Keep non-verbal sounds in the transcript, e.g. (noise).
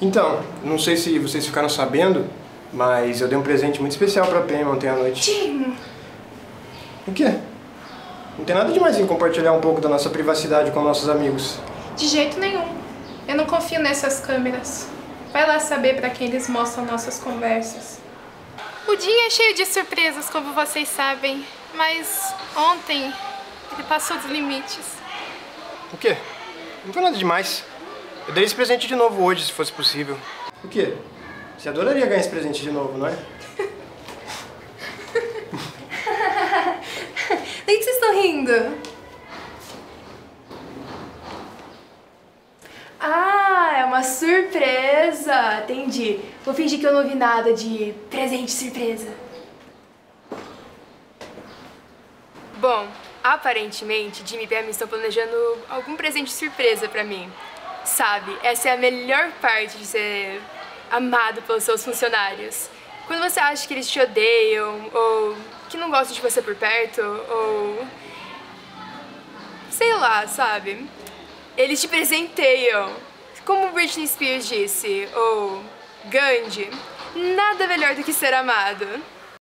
Então, não sei se vocês ficaram sabendo, mas eu dei um presente muito especial pra Pam ontem à noite. Tim! O quê? Não tem nada demais em compartilhar um pouco da nossa privacidade com nossos amigos. De jeito nenhum. Eu não confio nessas câmeras. Vai lá saber pra quem eles mostram nossas conversas. O dia é cheio de surpresas, como vocês sabem, mas ontem ele passou dos limites. O quê? Não foi nada demais. Eu daria esse presente de novo hoje, se fosse possível. O quê? Você adoraria ganhar esse presente de novo, não é? (laughs) Do que vocês estão rindo? Ah, é uma surpresa! Entendi. Vou fingir que eu não vi nada de presente surpresa. Bom, aparentemente, Jimmy e Pam estão planejando algum presente surpresa pra mim. Sabe, essa é a melhor parte de ser amado pelos seus funcionários. Quando você acha que eles te odeiam, ou que não gostam de você por perto, ou... Sei lá, sabe? Eles te presenteiam. Como Britney Spears disse, ou Gandhi, nada melhor do que ser amado.